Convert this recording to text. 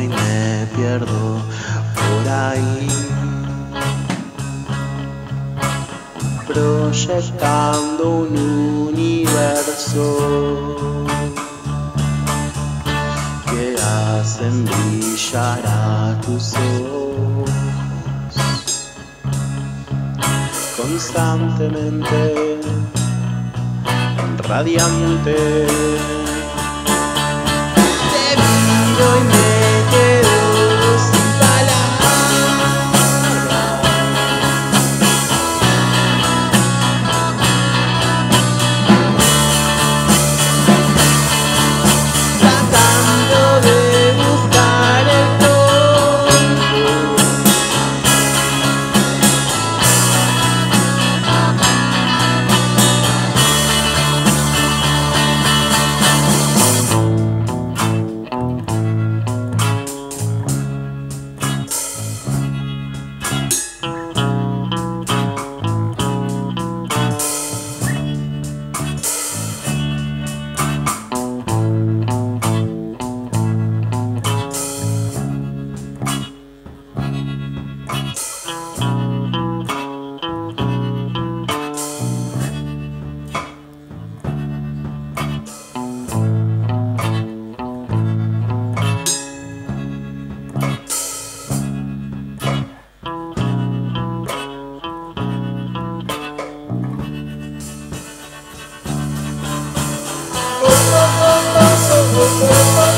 y me pierdo por ahí. Proyectando un universo que hacen brillar a tus ojos constantemente radiante. Thank